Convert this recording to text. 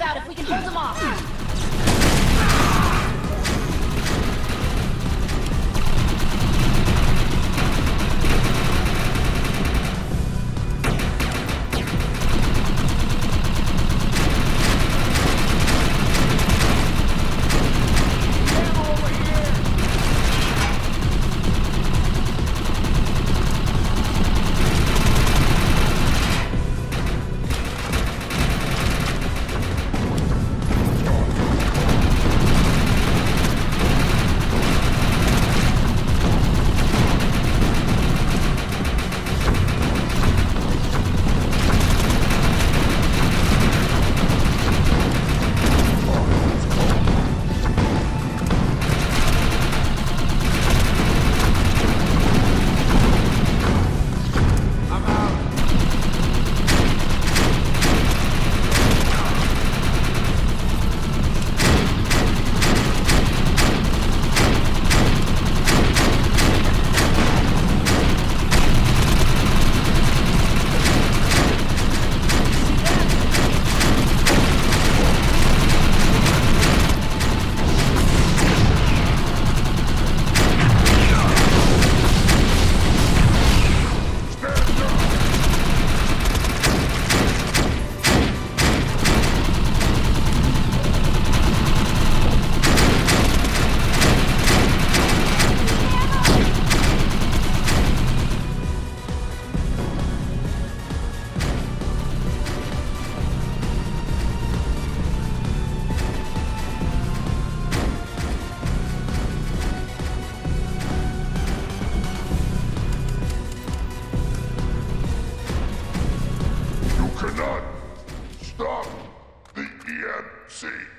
if we can hold them off. None. Stop the EMC.